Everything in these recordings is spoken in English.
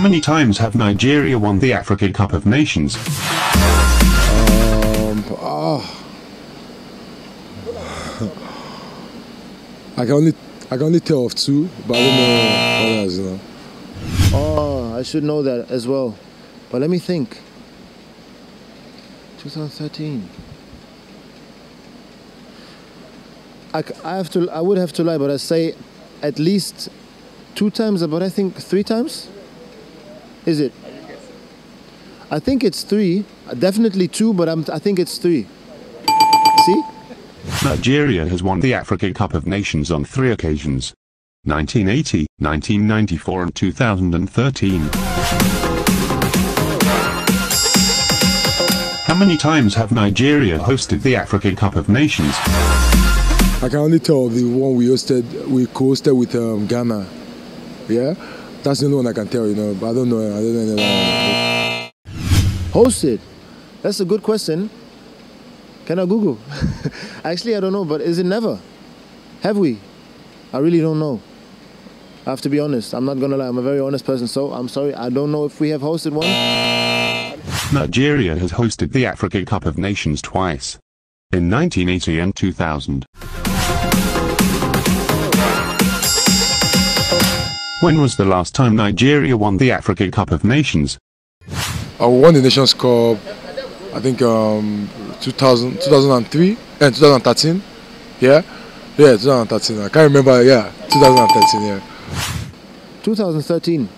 many times have Nigeria won the African Cup of Nations? Um, ah. I can only I can only tell of two, but I don't know others, you know. Oh, I should know that as well. But let me think. 2013. I, c- I have to. I would have to lie, but I say at least two times. But I think three times. Is it? I think it's three. Definitely two, but I'm, I think it's three. See? Nigeria has won the African Cup of Nations on three occasions. 1980, 1994 and 2013. How many times have Nigeria hosted the African Cup of Nations? I can only tell the one we hosted we co-hosted with um, Ghana. Yeah? That's the only one I can tell, you know. But I don't know. I don't know any. Hosted. That's a good question. Can I Google? Actually, I don't know, but is it never? Have we? I really don't know. I have to be honest. I'm not gonna lie. I'm a very honest person, so I'm sorry. I don't know if we have hosted one. Nigeria has hosted the Africa Cup of Nations twice. In 1980 and 2000. When was the last time Nigeria won the Africa Cup of Nations? I won the Nations Cup, I think um, 2000, 2003 and 2013. Yeah? Yeah, 2013. I can't remember. Yeah, 2013. Yeah. 2013.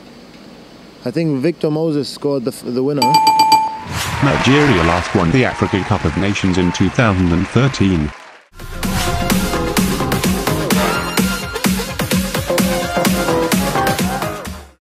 I think Victor Moses scored the, the winner. Nigeria last won the Africa Cup of Nations in 2013.